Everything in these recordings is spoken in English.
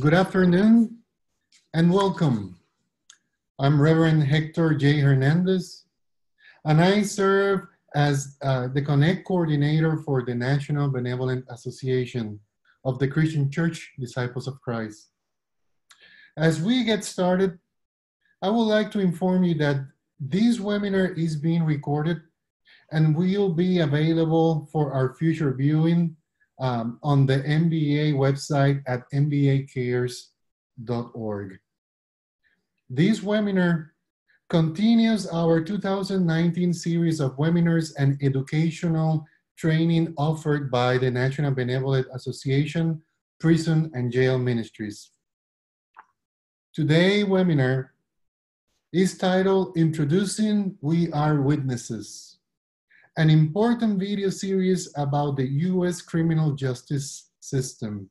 Good afternoon and welcome. I'm Reverend Hector J. Hernandez, and I serve as uh, the Connect Coordinator for the National Benevolent Association of the Christian Church Disciples of Christ. As we get started, I would like to inform you that this webinar is being recorded and will be available for our future viewing um, on the NBA website at nbacares.org. This webinar continues our 2019 series of webinars and educational training offered by the National Benevolent Association, Prison and Jail Ministries. Today's webinar is titled Introducing We Are Witnesses an important video series about the US criminal justice system.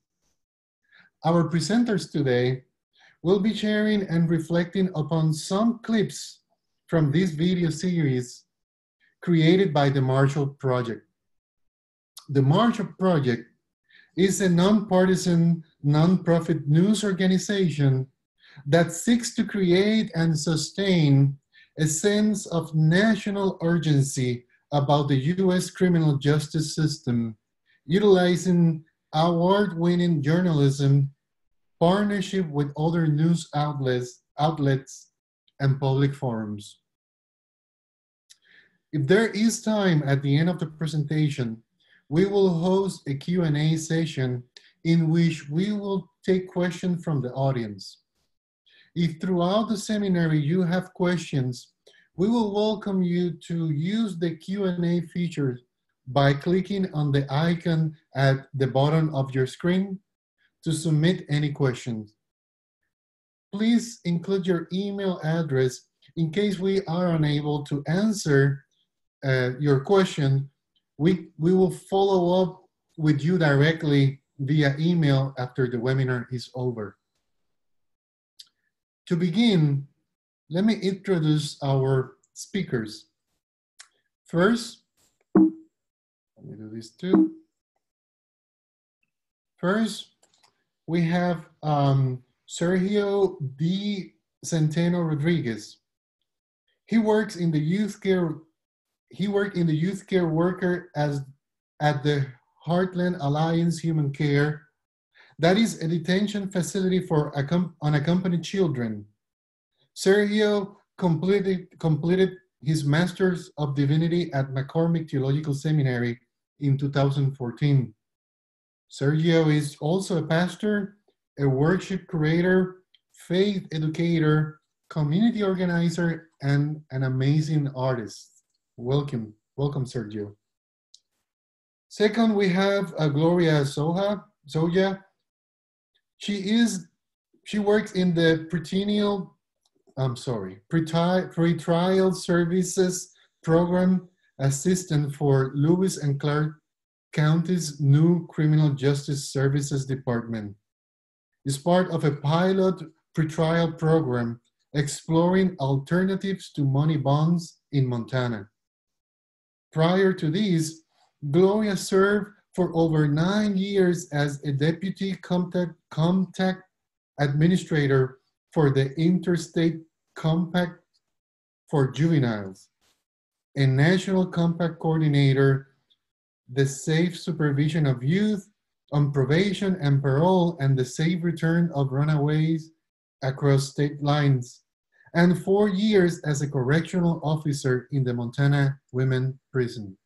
Our presenters today will be sharing and reflecting upon some clips from this video series created by the Marshall Project. The Marshall Project is a nonpartisan, nonprofit news organization that seeks to create and sustain a sense of national urgency about the US criminal justice system, utilizing award winning journalism, partnership with other news outlets, outlets and public forums. If there is time at the end of the presentation, we will host a Q&A session in which we will take questions from the audience. If throughout the seminary you have questions we will welcome you to use the Q&A feature by clicking on the icon at the bottom of your screen to submit any questions. Please include your email address in case we are unable to answer uh, your question. We, we will follow up with you directly via email after the webinar is over. To begin, let me introduce our speakers. First, let me do this too. First, we have um, Sergio D. Centeno Rodriguez. He works in the youth care. He worked in the youth care worker as at the Heartland Alliance Human Care. That is a detention facility for unaccompanied children. Sergio completed, completed his Master's of Divinity at McCormick Theological Seminary in 2014. Sergio is also a pastor, a worship creator, faith educator, community organizer, and an amazing artist. Welcome, welcome, Sergio. Second, we have uh, Gloria Soja. Soja. She is, she works in the pretrial I'm sorry, pretrial services program assistant for Lewis and Clark County's new Criminal Justice Services Department. Is part of a pilot pretrial program exploring alternatives to money bonds in Montana. Prior to this, Gloria served for over nine years as a deputy compact, compact administrator for the Interstate Compact for Juveniles, a National Compact Coordinator, the Safe Supervision of Youth on Probation and Parole, and the Safe Return of Runaways across state lines, and four years as a correctional officer in the Montana Women Prison.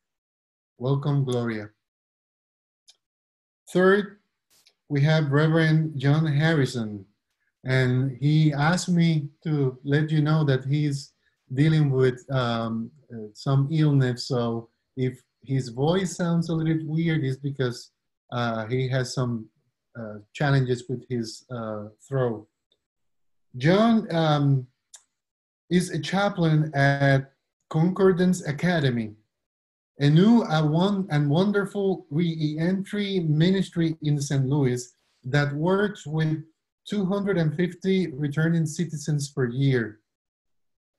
Welcome, Gloria. Third, we have Reverend John Harrison, and he asked me to let you know that he's dealing with um, uh, some illness. So if his voice sounds a little bit weird, it's because uh, he has some uh, challenges with his uh, throat. John um, is a chaplain at Concordance Academy, a new and wonderful re-entry ministry in St. Louis that works with 250 returning citizens per year.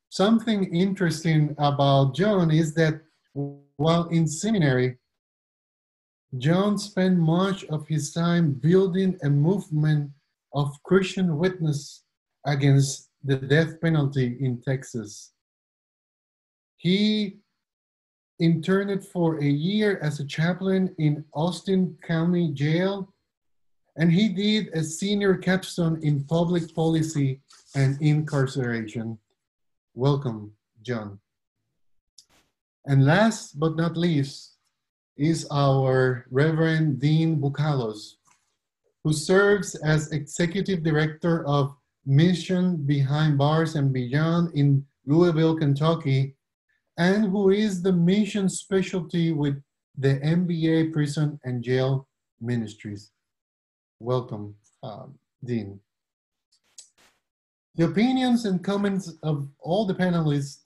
Something interesting about John is that while in seminary, John spent much of his time building a movement of Christian witness against the death penalty in Texas. He interned for a year as a chaplain in Austin County Jail, and he did a senior capstone in public policy and incarceration. Welcome, John. And last but not least is our Reverend Dean Bucalos, who serves as Executive Director of Mission Behind Bars and Beyond in Louisville, Kentucky, and who is the mission specialty with the NBA Prison and Jail Ministries. Welcome, um, Dean. The opinions and comments of all the panelists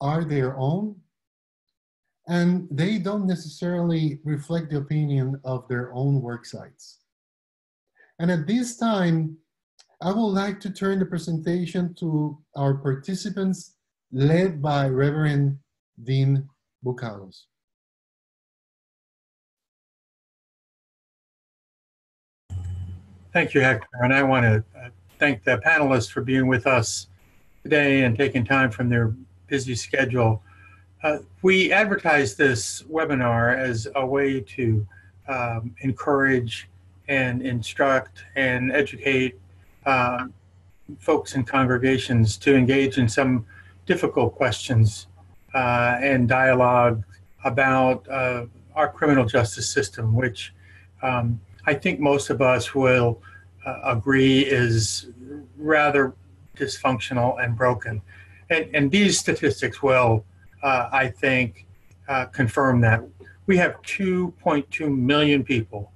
are their own, and they don't necessarily reflect the opinion of their own work sites. And at this time, I would like to turn the presentation to our participants led by Reverend Dean Bucalos. Thank you, Hector. And I want to uh, thank the panelists for being with us today and taking time from their busy schedule. Uh, we advertise this webinar as a way to um, encourage and instruct and educate um, folks in congregations to engage in some difficult questions uh, and dialogue about uh, our criminal justice system, which um, I think most of us will uh, agree is rather dysfunctional and broken. And, and these statistics will, uh, I think, uh, confirm that. We have 2.2 million people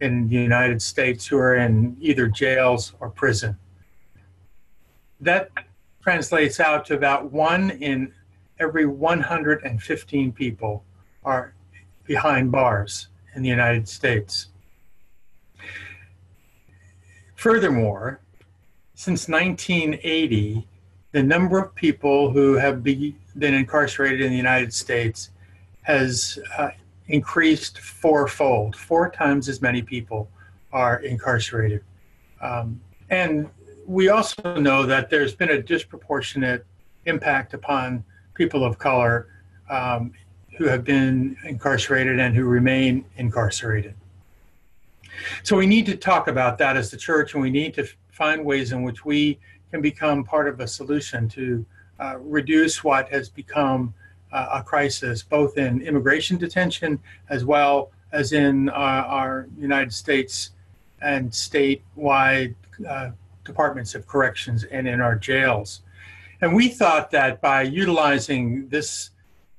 in the United States who are in either jails or prison. That translates out to about one in every 115 people are behind bars in the United States. Furthermore, since 1980, the number of people who have be, been incarcerated in the United States has uh, increased fourfold. Four times as many people are incarcerated. Um, and we also know that there's been a disproportionate impact upon people of color um, who have been incarcerated and who remain incarcerated. So we need to talk about that as the church, and we need to find ways in which we can become part of a solution to uh, reduce what has become uh, a crisis, both in immigration detention as well as in uh, our United States and statewide uh, departments of corrections and in our jails. And we thought that by utilizing this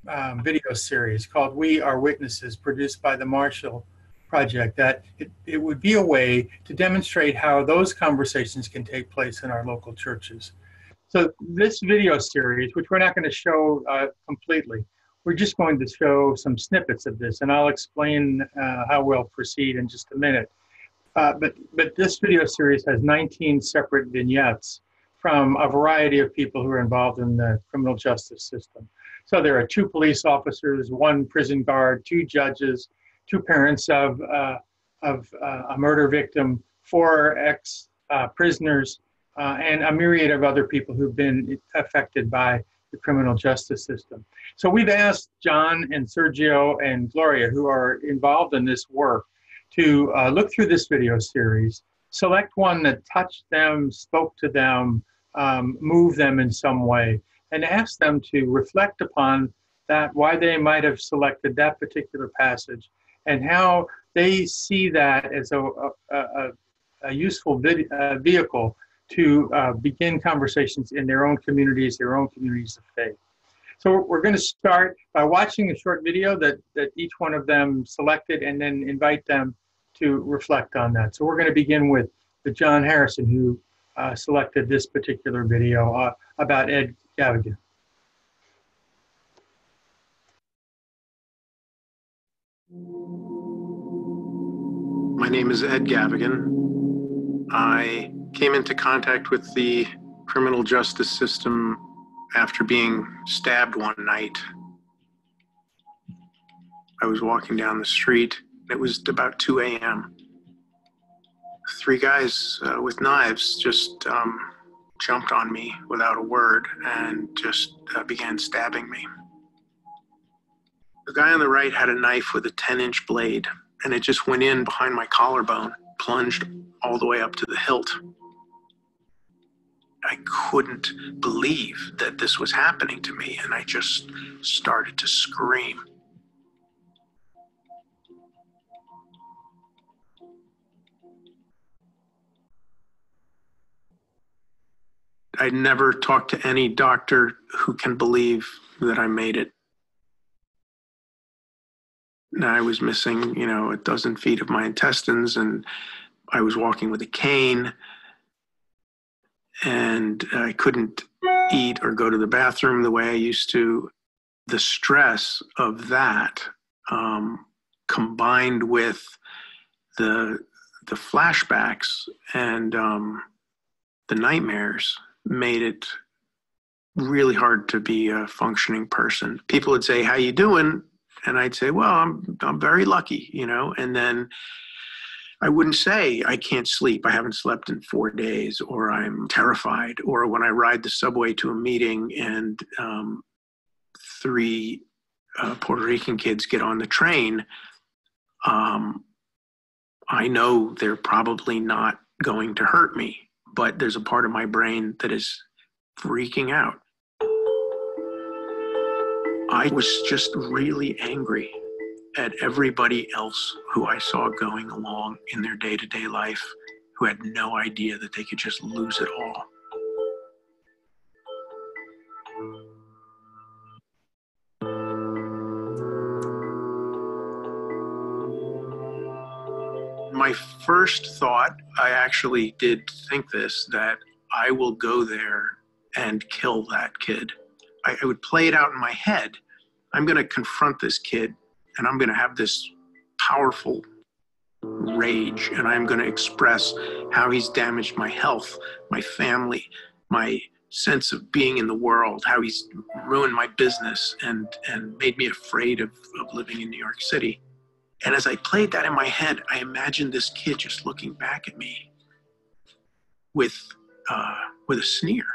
um, video series called We Are Witnesses, produced by the Marshall Project, that it, it would be a way to demonstrate how those conversations can take place in our local churches. So this video series, which we're not going to show uh, completely, we're just going to show some snippets of this, and I'll explain uh, how we'll proceed in just a minute. Uh, but, but this video series has 19 separate vignettes from a variety of people who are involved in the criminal justice system. So there are two police officers, one prison guard, two judges, two parents of, uh, of uh, a murder victim, four ex uh, prisoners, uh, and a myriad of other people who've been affected by the criminal justice system. So we've asked John and Sergio and Gloria, who are involved in this work, to uh, look through this video series, select one that touched them, spoke to them, um, moved them in some way, and ask them to reflect upon that, why they might have selected that particular passage, and how they see that as a, a, a, useful vid- uh, vehicle to uh, begin conversations in their own communities, their own communities of faith. So we're going to start by watching a short video that, that each one of them selected and then invite them to reflect on that. So we're going to begin with the John Harrison who uh, selected this particular video uh, about Ed Gavigan. My name is Ed Gavigan. I came into contact with the criminal justice system after being stabbed one night. I was walking down the street. It was about 2 a.m. three guys uh, with knives just um, jumped on me without a word and just uh, began stabbing me. The guy on the right had a knife with a 10 inch blade, and it just went in behind my collarbone, plunged all the way up to the hilt. I couldn't believe that this was happening to me, and I just started to scream. I never talked to any doctor who can believe that I made it. I was missing, you know, a dozen feet of my intestines, and I was walking with a cane, and I couldn't eat or go to the bathroom the way I used to. The stress of that, um, combined with the the flashbacks and um, the nightmares, made it really hard to be a functioning person. People would say, "How you doing?" And I'd say, "Well, I'm I'm very lucky," you know, and then I wouldn't say I can't sleep. I haven't slept in four days, or I'm terrified, or when I ride the subway to a meeting and um, three uh, Puerto Rican kids get on the train, um, I know they're probably not going to hurt me but there's a part of my brain that is freaking out. I was just really angry at everybody else who I saw going along in their day to day life who had no idea that they could just lose it all. my first thought, I actually did think this that I will go there and kill that kid. I, I would play it out in my head. I'm going to confront this kid and I'm going to have this powerful rage and I'm going to express how he's damaged my health, my family, my sense of being in the world, how he's ruined my business and, and made me afraid of, of living in New York City. And as I played that in my head, I imagined this kid just looking back at me with, uh, with a sneer.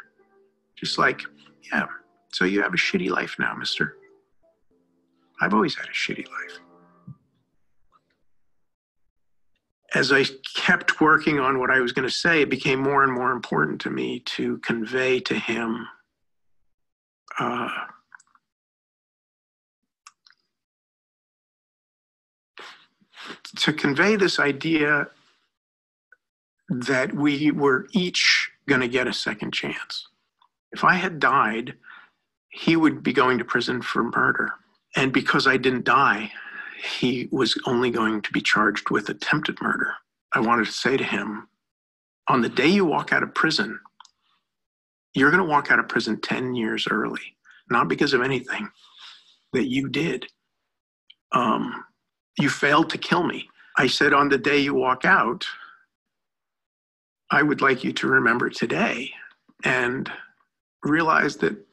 Just like, yeah, so you have a shitty life now, mister. I've always had a shitty life. As I kept working on what I was going to say, it became more and more important to me to convey to him uh, to convey this idea that we were each going to get a second chance. If I had died, he would be going to prison for murder. And because I didn't die, he was only going to be charged with attempted murder. I wanted to say to him, on the day you walk out of prison, you're going to walk out of prison 10 years early, not because of anything that you did. Um, you failed to kill me. I said, On the day you walk out, I would like you to remember today and realize that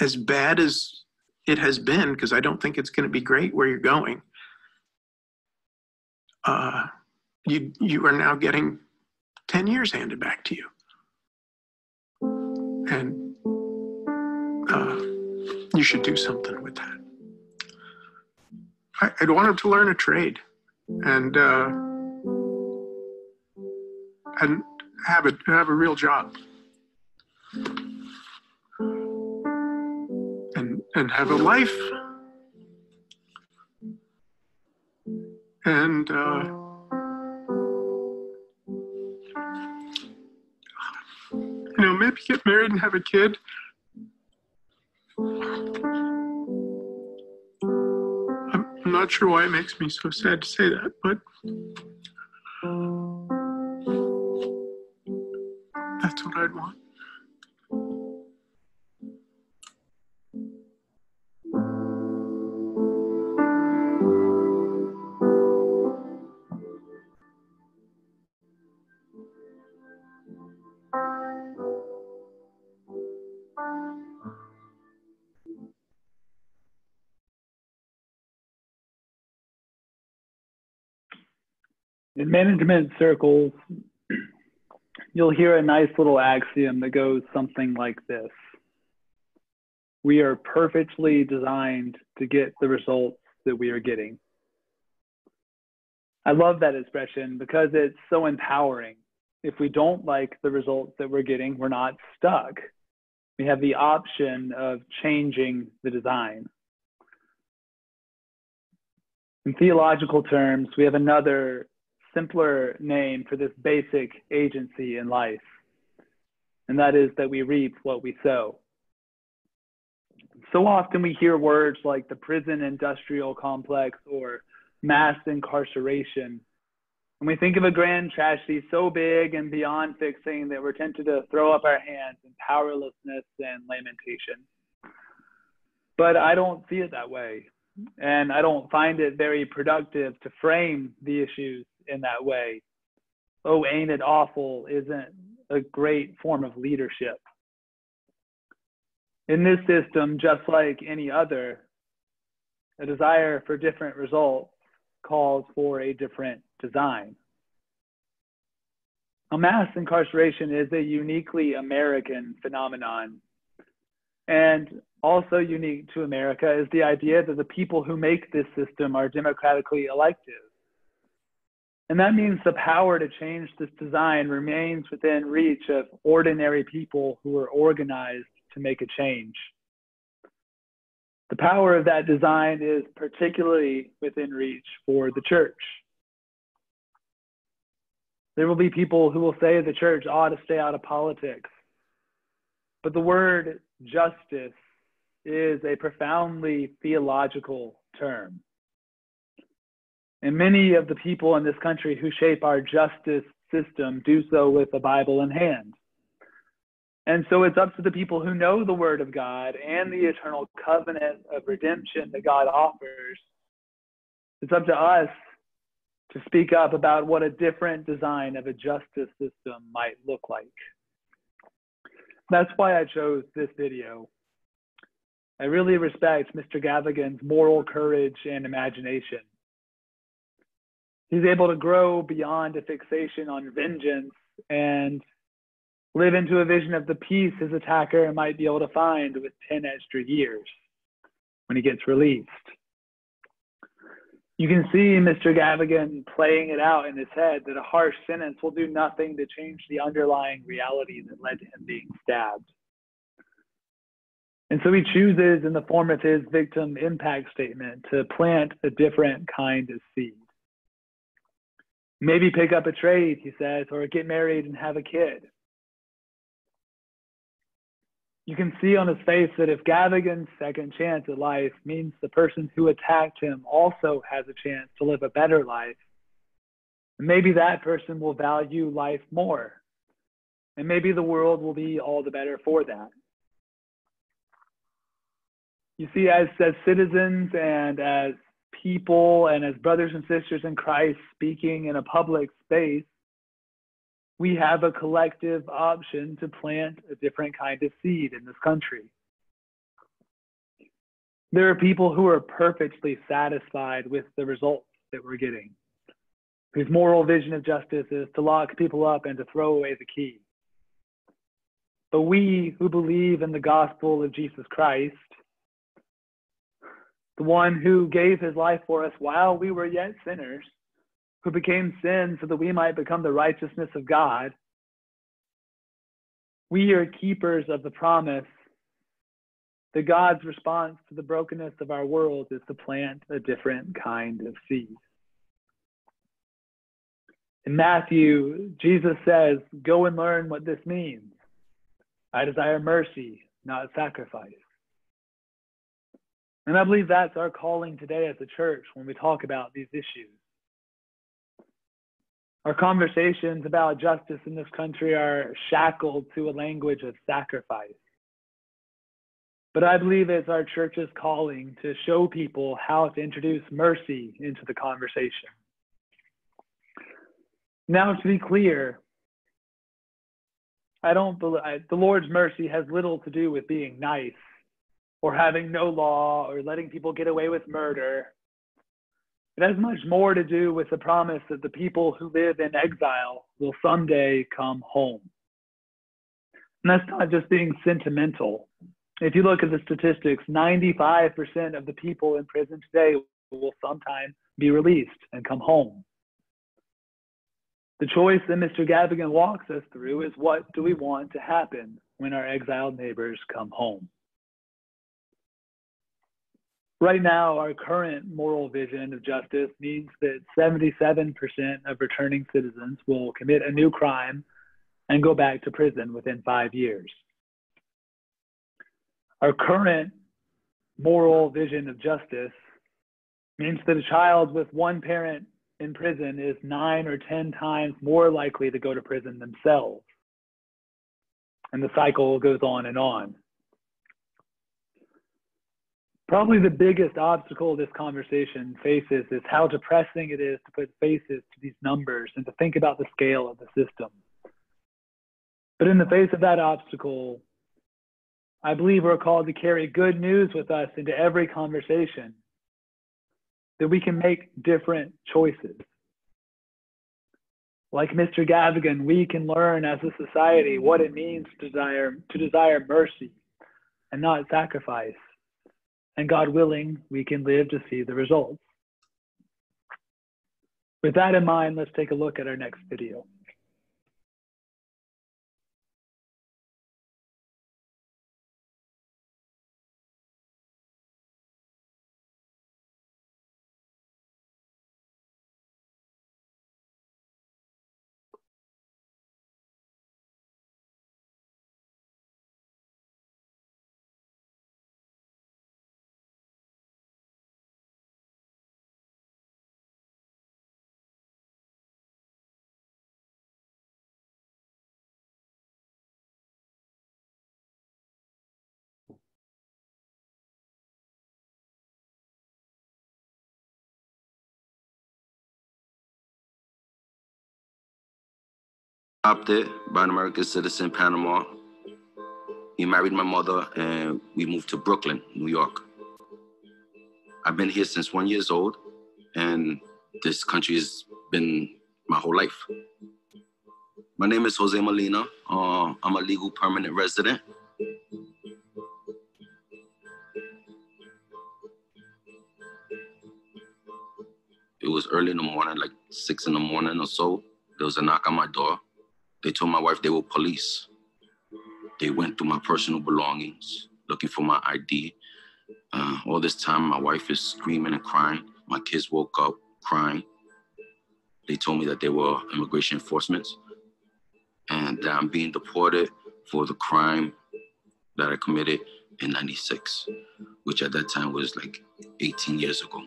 as bad as it has been, because I don't think it's going to be great where you're going, uh, you, you are now getting 10 years handed back to you. And uh, you should do something with that. I, would want him to learn a trade and uh, and have a have a real job and have a life and uh, you know maybe get married and have a kid I'm not sure why it makes me so sad to say that, but that's what I'd want. In management circles, you'll hear a nice little axiom that goes something like this We are perfectly designed to get the results that we are getting. I love that expression because it's so empowering. If we don't like the results that we're getting, we're not stuck. We have the option of changing the design. In theological terms, we have another simpler name for this basic agency in life, and that is that we reap what we sow. So often we hear words like the prison industrial complex or mass incarceration. And we think of a grand tragedy so big and beyond fixing that we're tempted to throw up our hands in powerlessness and lamentation. But I don't see it that way. And I don't find it very productive to frame the issues in that way. Oh, ain't it awful isn't a great form of leadership. In this system, just like any other, a desire for different results calls for a different design. A mass incarceration is a uniquely American phenomenon. And also unique to America is the idea that the people who make this system are democratically elected. And that means the power to change this design remains within reach of ordinary people who are organized to make a change. The power of that design is particularly within reach for the church. There will be people who will say the church ought to stay out of politics. But the word justice is a profoundly theological term. And many of the people in this country who shape our justice system do so with the Bible in hand. And so it's up to the people who know the Word of God and the eternal covenant of redemption that God offers. It's up to us to speak up about what a different design of a justice system might look like. That's why I chose this video. I really respect Mr. Gavigan's moral courage and imagination. He's able to grow beyond a fixation on vengeance and live into a vision of the peace his attacker might be able to find with 10 extra years when he gets released. You can see Mr. Gavigan playing it out in his head that a harsh sentence will do nothing to change the underlying reality that led to him being stabbed. And so he chooses, in the form of his victim impact statement, to plant a different kind of seed. Maybe pick up a trade, he says, or get married and have a kid. You can see on his face that if Gavigan's second chance at life means the person who attacked him also has a chance to live a better life, maybe that person will value life more. And maybe the world will be all the better for that. You see, as, as citizens and as people and as brothers and sisters in Christ speaking in a public space, we have a collective option to plant a different kind of seed in this country. There are people who are perfectly satisfied with the results that we're getting, whose moral vision of justice is to lock people up and to throw away the key. But we who believe in the gospel of Jesus Christ the one who gave his life for us while we were yet sinners, who became sin so that we might become the righteousness of God. We are keepers of the promise that God's response to the brokenness of our world is to plant a different kind of seed. In Matthew, Jesus says, Go and learn what this means. I desire mercy, not sacrifice. And I believe that's our calling today as a church when we talk about these issues. Our conversations about justice in this country are shackled to a language of sacrifice. But I believe it's our church's calling to show people how to introduce mercy into the conversation. Now, to be clear, I don't believe the Lord's mercy has little to do with being nice or having no law or letting people get away with murder. It has much more to do with the promise that the people who live in exile will someday come home. And that's not just being sentimental. If you look at the statistics, 95% of the people in prison today will sometime be released and come home. The choice that Mr. Gavigan walks us through is what do we want to happen when our exiled neighbors come home? Right now, our current moral vision of justice means that 77% of returning citizens will commit a new crime and go back to prison within five years. Our current moral vision of justice means that a child with one parent in prison is nine or 10 times more likely to go to prison themselves. And the cycle goes on and on. Probably the biggest obstacle this conversation faces is how depressing it is to put faces to these numbers and to think about the scale of the system. But in the face of that obstacle, I believe we're called to carry good news with us into every conversation that we can make different choices. Like Mr. Gavigan, we can learn as a society what it means to desire, to desire mercy and not sacrifice. And God willing, we can live to see the results. With that in mind, let's take a look at our next video. Adopted by an American citizen, Panama. He married my mother, and we moved to Brooklyn, New York. I've been here since one years old, and this country has been my whole life. My name is Jose Molina. Uh, I'm a legal permanent resident. It was early in the morning, like six in the morning or so. There was a knock on my door. They told my wife they were police. They went through my personal belongings, looking for my ID. Uh, all this time, my wife is screaming and crying. My kids woke up crying. They told me that they were immigration enforcement and that I'm being deported for the crime that I committed in 96, which at that time was like 18 years ago.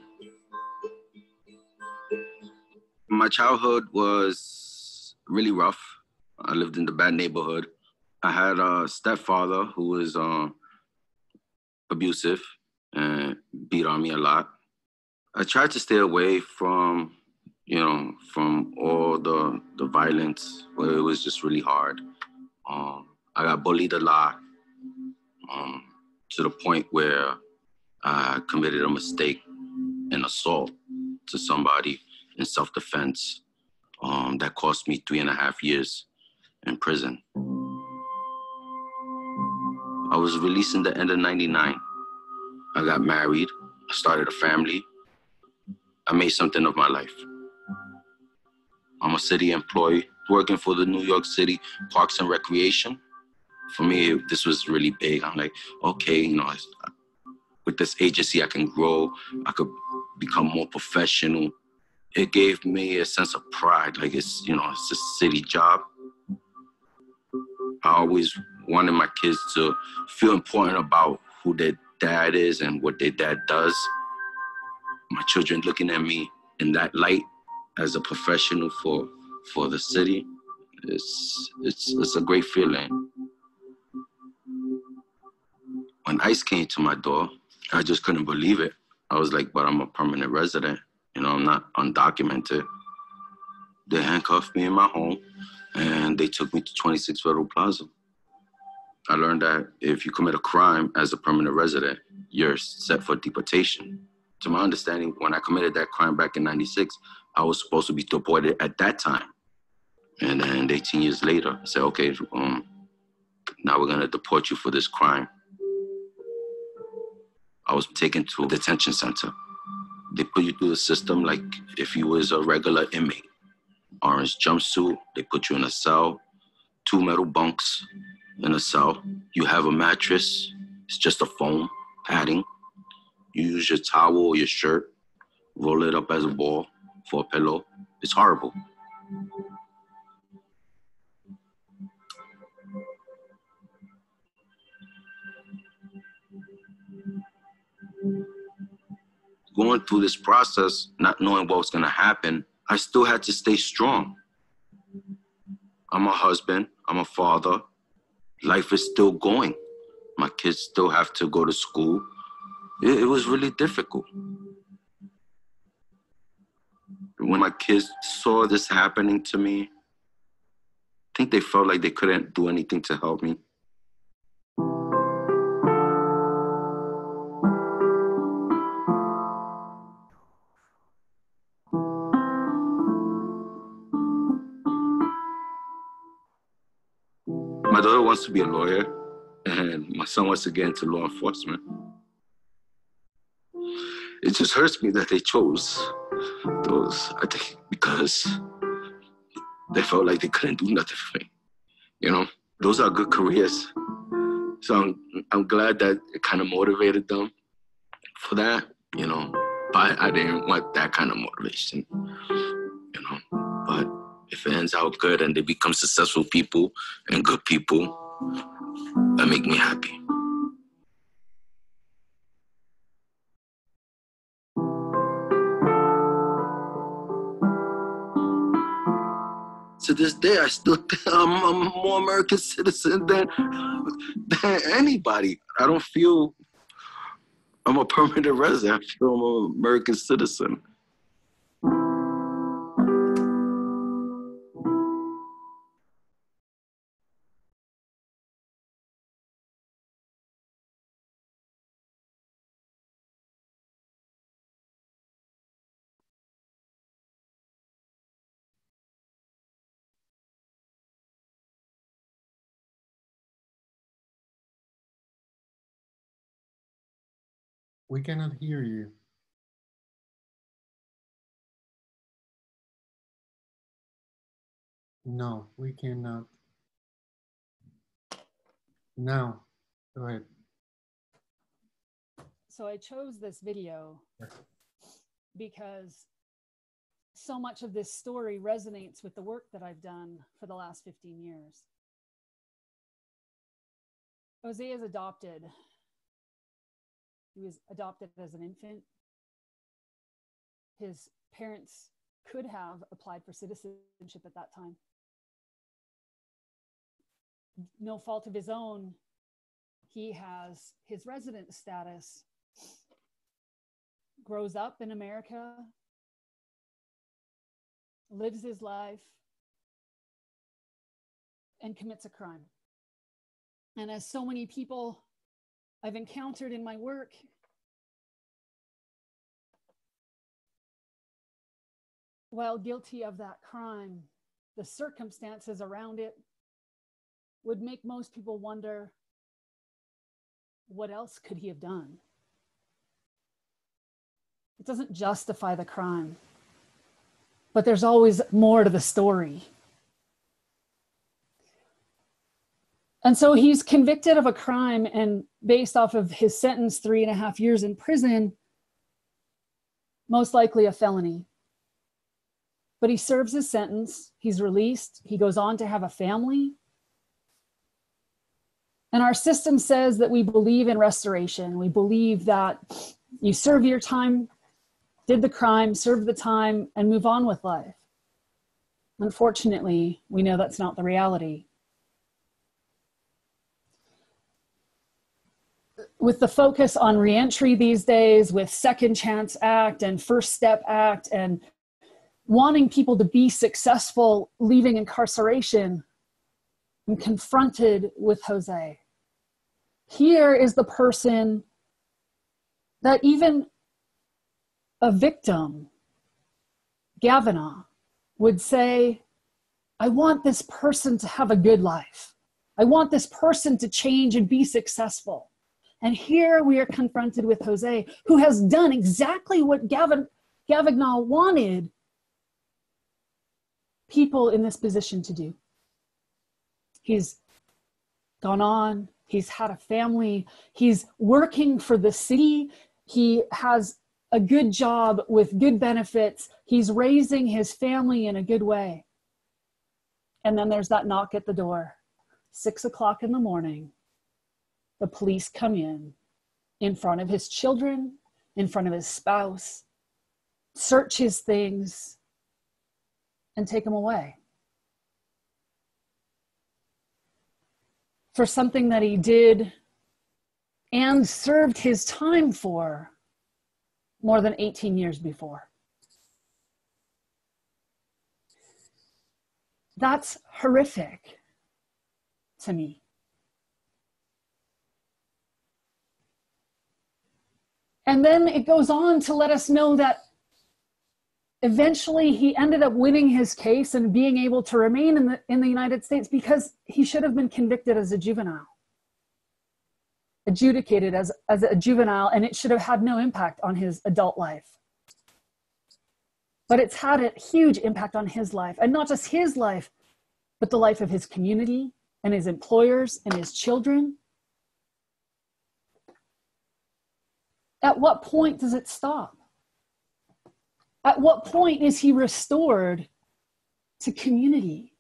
My childhood was really rough. I lived in the bad neighborhood. I had a stepfather who was uh, abusive and beat on me a lot. I tried to stay away from, you know, from all the the violence, but it was just really hard. Um, I got bullied a lot um, to the point where I committed a mistake, an assault to somebody in self-defense um, that cost me three and a half years in prison. I was released in the end of 99. I got married, I started a family. I made something of my life. I'm a city employee working for the New York City Parks and Recreation. For me, this was really big. I'm like, okay, you know, with this agency, I can grow. I could become more professional. It gave me a sense of pride. Like it's, you know, it's a city job. I always wanted my kids to feel important about who their dad is and what their dad does. My children looking at me in that light as a professional for for the city. It's it's it's a great feeling. When ICE came to my door, I just couldn't believe it. I was like, but I'm a permanent resident. You know, I'm not undocumented. They handcuffed me in my home and they took me to 26 Federal Plaza. I learned that if you commit a crime as a permanent resident, you're set for deportation. to my understanding, when I committed that crime back in '96, I was supposed to be deported at that time. And then 18 years later, I said, okay, um, now we're gonna deport you for this crime. I was taken to a detention center. They put you through the system like if you was a regular inmate. Orange jumpsuit, they put you in a cell, two metal bunks in a cell. You have a mattress, it's just a foam padding. You use your towel or your shirt, roll it up as a ball for a pillow. It's horrible. Going through this process, not knowing what was going to happen, I still had to stay strong. I'm a husband, I'm a father. Life is still going. My kids still have to go to school. It, it was really difficult. When my kids saw this happening to me, I think they felt like they couldn't do anything to help me. Wants to be a lawyer, and my son wants to get into law enforcement. It just hurts me that they chose those, I think, because they felt like they couldn't do nothing for me. You know, those are good careers. So I'm, I'm glad that it kind of motivated them for that, you know. But I didn't want that kind of motivation, you know. But if it ends out good and they become successful people and good people, that make me happy. to this day, I still I'm, I'm a more American citizen than, than anybody. I don't feel I'm a permanent resident. I feel I'm an American citizen. We cannot hear you. No, we cannot. Now, go ahead. So I chose this video because so much of this story resonates with the work that I've done for the last 15 years. Jose is adopted. He was adopted as an infant. His parents could have applied for citizenship at that time. No fault of his own, he has his resident status, grows up in America, lives his life, and commits a crime. And as so many people I've encountered in my work, while guilty of that crime, the circumstances around it would make most people wonder what else could he have done? It doesn't justify the crime, but there's always more to the story. And so he's convicted of a crime, and based off of his sentence, three and a half years in prison, most likely a felony. But he serves his sentence, he's released, he goes on to have a family. And our system says that we believe in restoration. We believe that you serve your time, did the crime, serve the time, and move on with life. Unfortunately, we know that's not the reality. With the focus on reentry these days, with Second Chance Act and First Step Act, and wanting people to be successful leaving incarceration, I'm confronted with Jose. Here is the person that even a victim, Gavina, would say, I want this person to have a good life. I want this person to change and be successful. And here we are confronted with Jose, who has done exactly what Gavin, Gavignac wanted people in this position to do. He's gone on, he's had a family, he's working for the city, he has a good job with good benefits, he's raising his family in a good way. And then there's that knock at the door, six o'clock in the morning. The police come in, in front of his children, in front of his spouse, search his things, and take him away. For something that he did and served his time for more than 18 years before. That's horrific to me. And then it goes on to let us know that eventually he ended up winning his case and being able to remain in the, in the United States because he should have been convicted as a juvenile, adjudicated as, as a juvenile, and it should have had no impact on his adult life. But it's had a huge impact on his life and not just his life but the life of his community and his employers and his children at what point does it stop at what point is he restored to community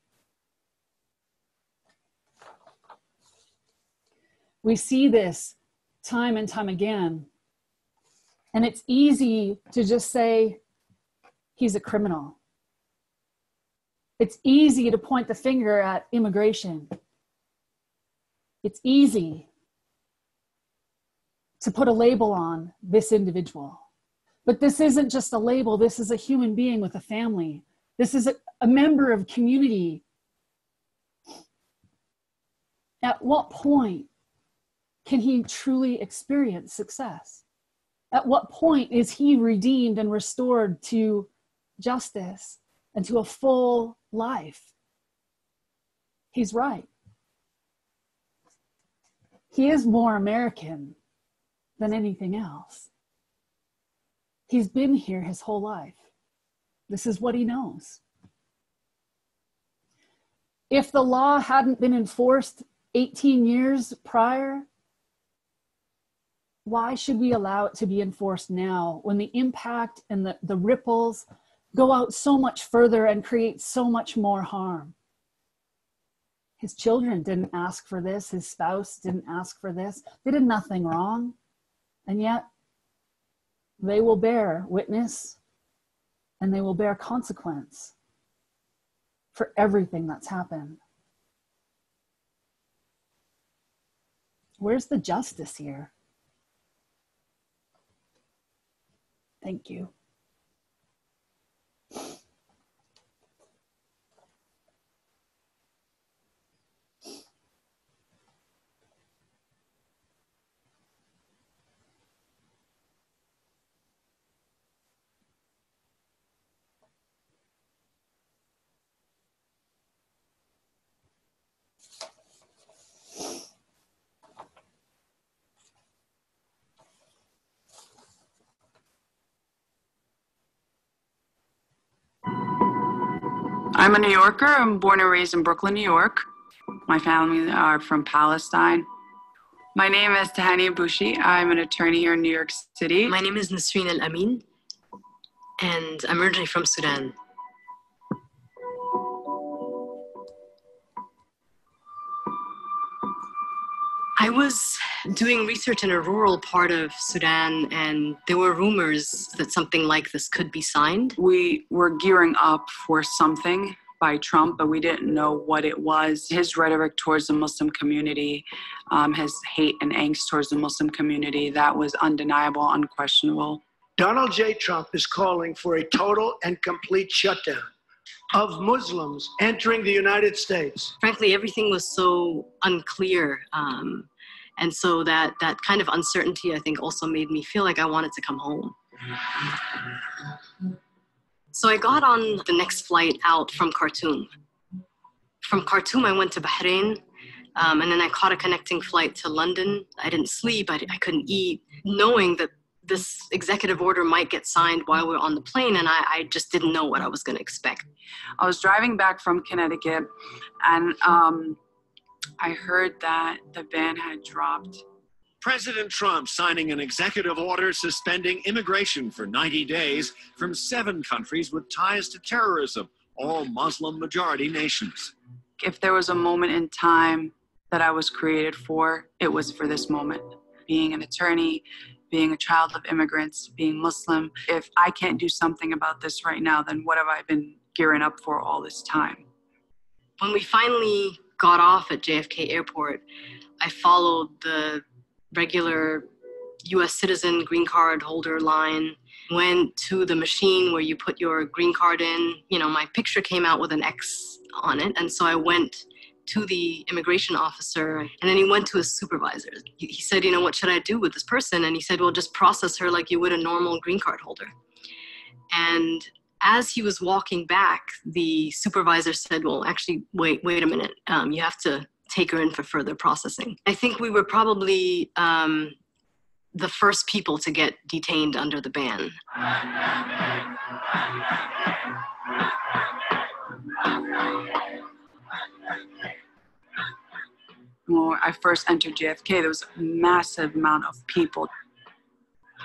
we see this time and time again and it's easy to just say he's a criminal. It's easy to point the finger at immigration. It's easy to put a label on this individual. But this isn't just a label, this is a human being with a family. This is a, a member of community. At what point can he truly experience success? At what point is he redeemed and restored to justice and to a full life. He's right. He is more American than anything else. He's been here his whole life. This is what he knows. If the law hadn't been enforced 18 years prior, why should we allow it to be enforced now when the impact and the, the ripples go out so much further and create so much more harm. His children didn't ask for this, his spouse didn't ask for this. They did nothing wrong. And yet, they will bear witness and they will bear consequence for everything that's happened. Where's the justice here? Thank you. I'm a New Yorker. I'm born and raised in Brooklyn, New York. My family are from Palestine. My name is Tahanie Aboushi. I'm an attorney here in New York City. My name is Nisrin Elamin, and I'm originally from Sudan. I was doing research in a rural part of Sudan, and there were rumors that something like this could be signed. We were gearing up for something by Trump, but we didn't know what it was. His rhetoric towards the Muslim community, um, his hate and angst towards the Muslim community, that was undeniable, unquestionable. Donald J. Trump is calling for a total and complete shutdown of Muslims entering the United States. Frankly, everything was so unclear. Um, and so that that kind of uncertainty i think also made me feel like i wanted to come home So I got on the next flight out from Khartoum. From Khartoum, I went to Bahrain, um, and then I caught a connecting flight to London. I didn't sleep, I, I couldn't eat, knowing that this executive order might get signed while we are on the plane, and I, I just didn't know what I was going to expect. I was driving back from Connecticut, and um, I heard that the ban had dropped. President Trump signing an executive order suspending immigration for 90 days from seven countries with ties to terrorism, all Muslim majority nations. If there was a moment in time that I was created for, it was for this moment. Being an attorney, being a child of immigrants, being Muslim. If I can't do something about this right now, then what have I been gearing up for all this time? When we finally got off at JFK Airport, I followed the regular US citizen green card holder line, went to the machine where you put your green card in. You know, my picture came out with an X on it. And so I went to the immigration officer and then he went to his supervisor. He said, You know, what should I do with this person? And he said, Well, just process her like you would a normal green card holder. And as he was walking back, the supervisor said, Well, actually, wait, wait a minute. Um, you have to take her in for further processing. I think we were probably um, the first people to get detained under the ban. When I first entered JFK, there was a massive amount of people,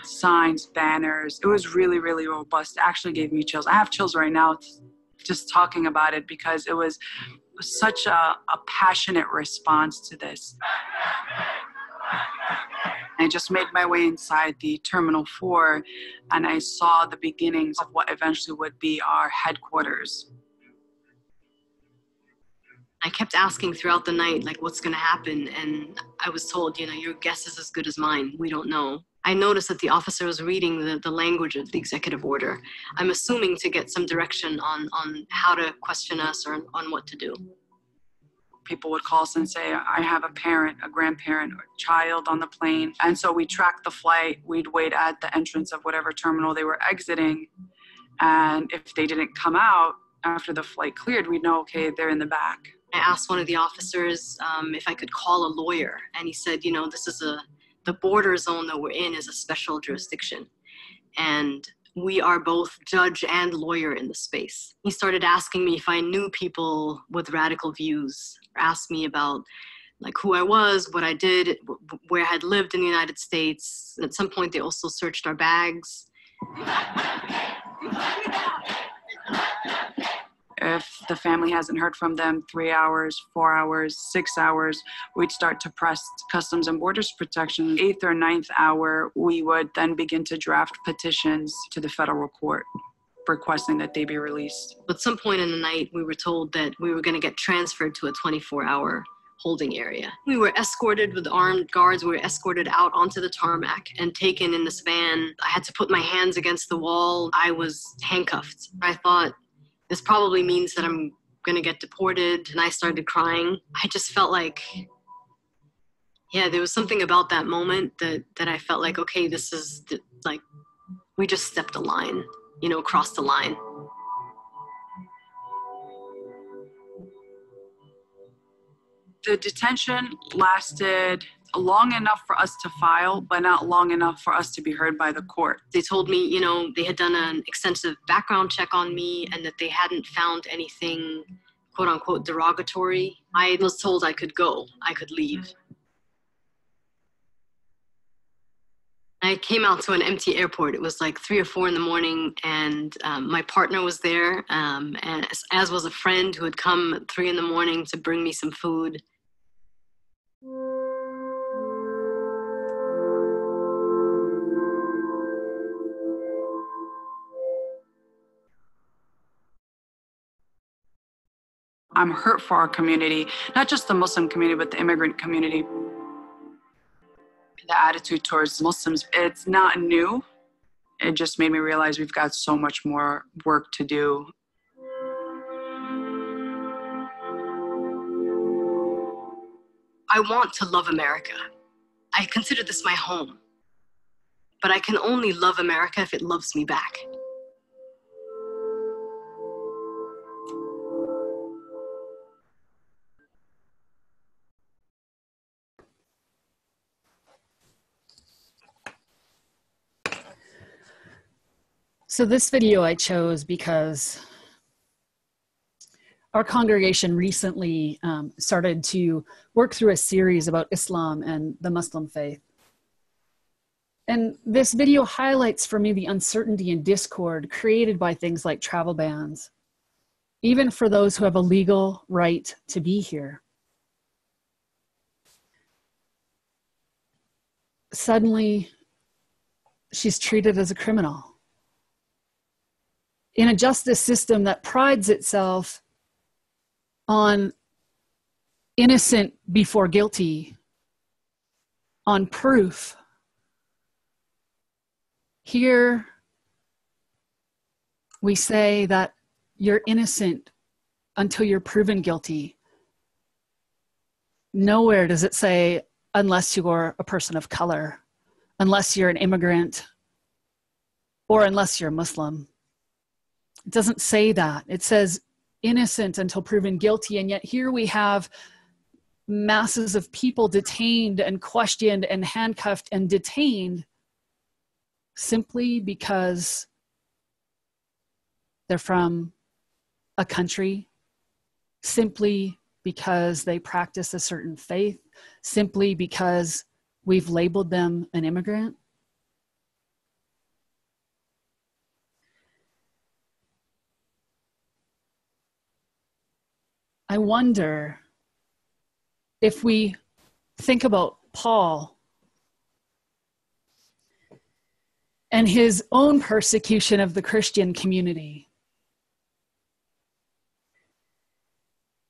signs, banners. It was really, really robust. It actually gave me chills. I have chills right now just talking about it because it was such a, a passionate response to this. I just made my way inside the Terminal 4 and I saw the beginnings of what eventually would be our headquarters. I kept asking throughout the night, like, what's going to happen? And I was told, you know, your guess is as good as mine. We don't know. I noticed that the officer was reading the, the language of the executive order. I'm assuming to get some direction on, on how to question us or on what to do. People would call us and say, I have a parent, a grandparent, or child on the plane. And so we tracked the flight. We'd wait at the entrance of whatever terminal they were exiting. And if they didn't come out after the flight cleared, we'd know, okay, they're in the back. I asked one of the officers um, if I could call a lawyer. And he said, you know, this is a the border zone that we're in is a special jurisdiction. And we are both judge and lawyer in the space. He started asking me if I knew people with radical views, asked me about like who I was, what I did, where I had lived in the United States. At some point, they also searched our bags if the family hasn't heard from them three hours, four hours, six hours, we'd start to press Customs and Borders Protection. Eighth or ninth hour, we would then begin to draft petitions to the federal court requesting that they be released. At some point in the night, we were told that we were going to get transferred to a 24 hour holding area. We were escorted with armed guards. We were escorted out onto the tarmac and taken in this van. I had to put my hands against the wall. I was handcuffed. I thought, this probably means that I'm going to get deported. And I started crying. I just felt like, yeah, there was something about that moment that, that I felt like, okay, this is the, like, we just stepped a line, you know, crossed the line. The detention lasted long enough for us to file, but not long enough for us to be heard by the court. They told me, you know, they had done an extensive background check on me and that they hadn't found anything quote unquote derogatory. I was told I could go, I could leave. I came out to an empty airport. It was like three or four in the morning, and um, my partner was there, um, as, as was a friend who had come three in the morning to bring me some food. I'm hurt for our community, not just the Muslim community, but the immigrant community. The attitude towards Muslims, it's not new. It just made me realize we've got so much more work to do. I want to love America. I consider this my home. but I can only love America if it loves me back. So this video I chose because our congregation recently um, started to work through a series about Islam and the Muslim faith. And this video highlights for me the uncertainty and discord created by things like travel bans, even for those who have a legal right to be here. Suddenly, she's treated as a criminal in a justice system that prides itself on innocent before guilty, on proof. Here, we say that you're innocent until you're proven guilty. Nowhere does it say, unless you're a person of color, unless you're an immigrant, or unless you're Muslim. It doesn't say that. It says innocent until proven guilty. And yet here we have masses of people detained and questioned and handcuffed and detained simply because they're from a country, simply because they practice a certain faith, simply because we've labeled them an immigrant. I wonder if we think about Paul and his own persecution of the Christian community,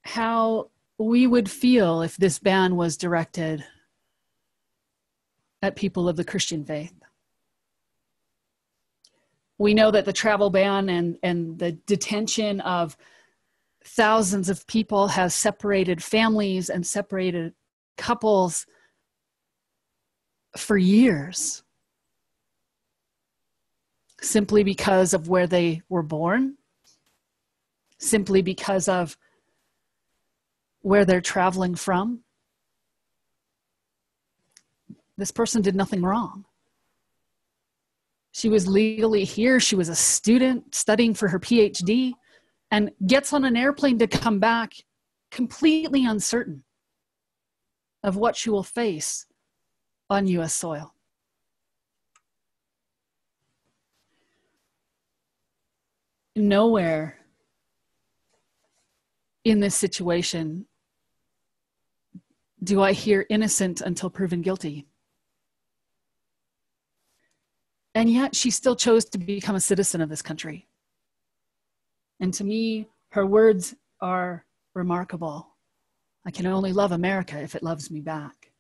how we would feel if this ban was directed at people of the Christian faith. We know that the travel ban and, and the detention of thousands of people has separated families and separated couples for years simply because of where they were born, simply because of where they're traveling from. This person did nothing wrong. She was legally here. She was a student studying for her PhD and gets on an airplane to come back completely uncertain of what she will face on US soil. Nowhere in this situation do I hear innocent until proven guilty. And yet she still chose to become a citizen of this country. And to me, her words are remarkable. I can only love America if it loves me back.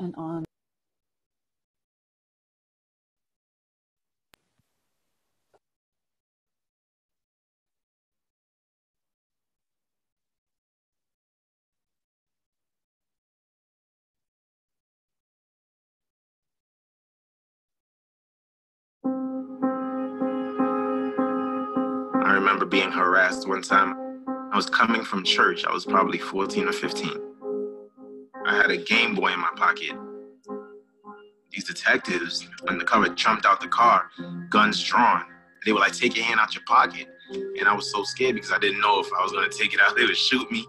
And on. Remember being harassed one time. I was coming from church. I was probably 14 or 15. I had a Game Boy in my pocket. These detectives undercover jumped out the car, guns drawn. They were like, take your hand out your pocket. And I was so scared because I didn't know if I was gonna take it out, they would shoot me.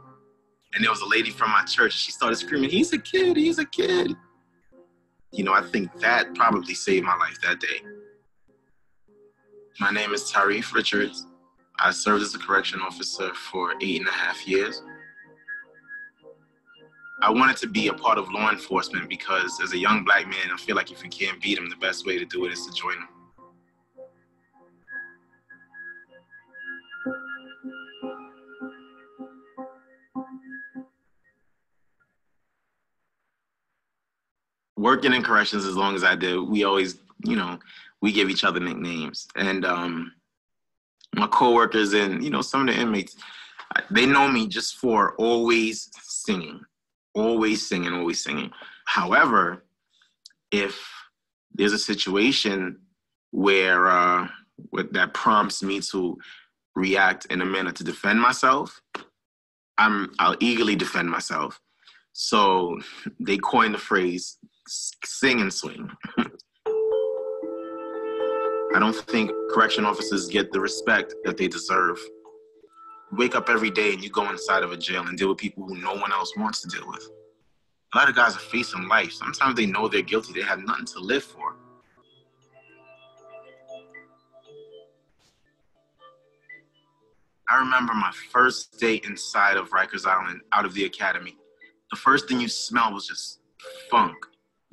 And there was a lady from my church, she started screaming, he's a kid, he's a kid. You know, I think that probably saved my life that day. My name is Tarif Richards. I served as a correction officer for eight and a half years. I wanted to be a part of law enforcement because as a young black man, I feel like if you can't beat them, the best way to do it is to join them. Working in corrections as long as I did, we always, you know, we give each other nicknames. And um, my coworkers and you know some of the inmates they know me just for always singing always singing, always singing. However, if there's a situation where uh, that prompts me to react in a manner to defend myself, I'm I'll eagerly defend myself. So they coined the phrase "sing and swing." I don't think correction officers get the respect that they deserve. Wake up every day and you go inside of a jail and deal with people who no one else wants to deal with. A lot of guys are facing life. Sometimes they know they're guilty. They have nothing to live for. I remember my first day inside of Rikers Island, out of the academy. The first thing you smell was just funk,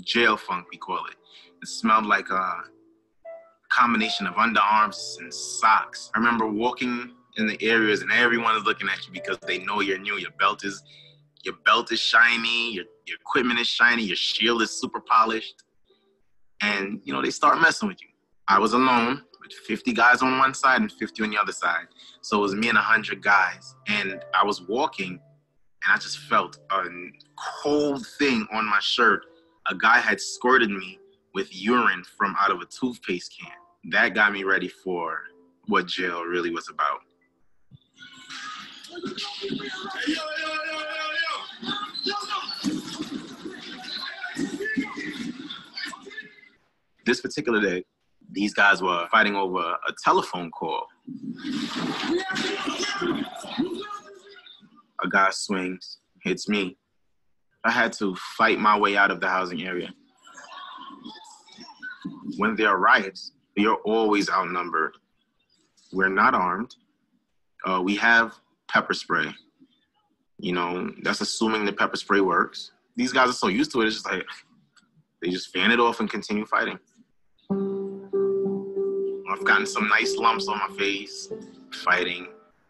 jail funk, we call it. It smelled like a combination of underarms and socks. I remember walking in the areas and everyone is looking at you because they know you're new. Your belt is your belt is shiny, your, your equipment is shiny, your shield is super polished. And you know, they start messing with you. I was alone with 50 guys on one side and 50 on the other side. So it was me and 100 guys. And I was walking and I just felt a cold thing on my shirt. A guy had squirted me with urine from out of a toothpaste can. That got me ready for what jail really was about. This particular day, these guys were fighting over a telephone call. A guy swings, hits me. I had to fight my way out of the housing area. When there are riots, you're always outnumbered. We're not armed. Uh, we have pepper spray. You know, that's assuming the pepper spray works. These guys are so used to it, it's just like they just fan it off and continue fighting. I've gotten some nice lumps on my face, fighting,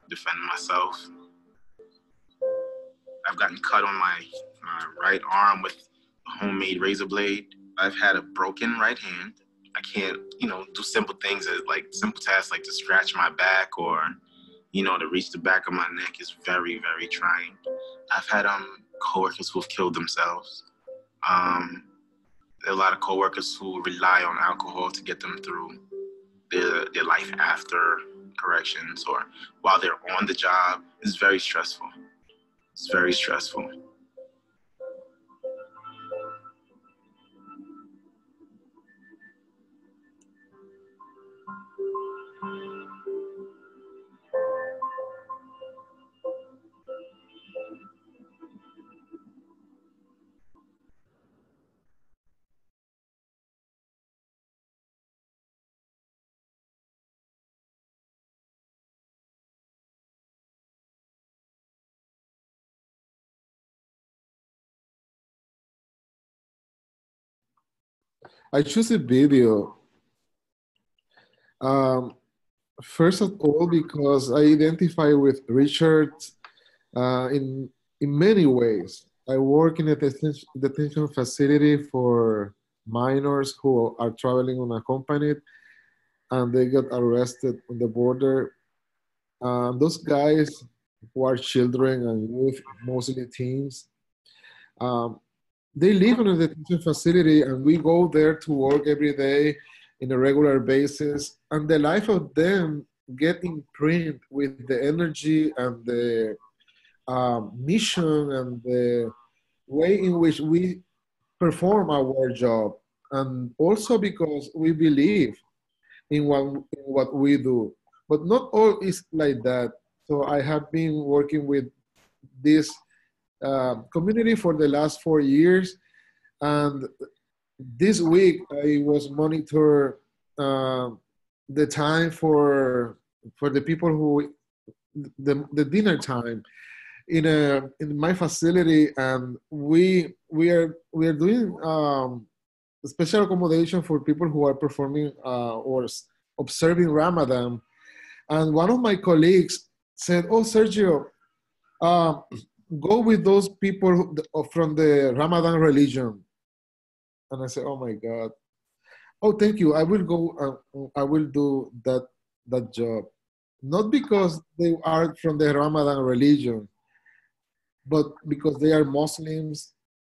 defending myself. I've gotten cut on my, my right arm with a homemade razor blade. I've had a broken right hand. I can't, you know, do simple things like simple tasks like to scratch my back or, you know, to reach the back of my neck is very, very trying. I've had um coworkers who have killed themselves. Um, a lot of coworkers who rely on alcohol to get them through their, their life after corrections or while they're on the job is very stressful. It's very stressful. I choose a video. Um, first of all, because I identify with Richard uh, in in many ways. I work in a detention, facility for minors who are traveling unaccompanied, and they got arrested on the border. Um, those guys who are children and youth, mostly teens, um, they live in a detention facility and we go there to work every day in a regular basis and the life of them get imprinted with the energy and the um, mission and the way in which we perform our job and also because we believe in what, in what we do. But not all is like that. So i have been working with this uh, community for the last four years. And this week I was monitor uh, the time for for the people who the, the dinner time in a in my facility and we we are we are doing um, special accommodation for people who are performing uh, or observing Ramadan and one of my colleagues said oh Sergio uh, go with those people from the Ramadan religion. And I said, oh my God. Oh, thank you. I will go. Uh, I will do that that job, not because they are from the Ramadan religion, but because they are Muslims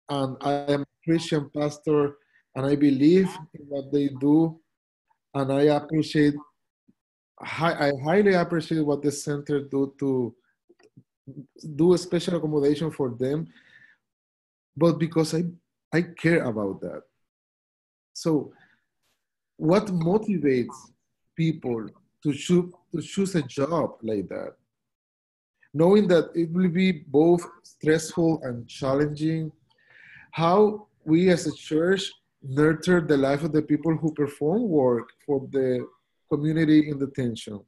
and I am a Christian pastor and I believe in what they do and I appreciate I highly appreciate what the center do to do a special accommodation for them, but because I I care about that. So, what motivates people to choose to choose a job like that? Knowing that it will be both stressful and challenging, how we as a church nurture the life of the people who perform work for the community in detention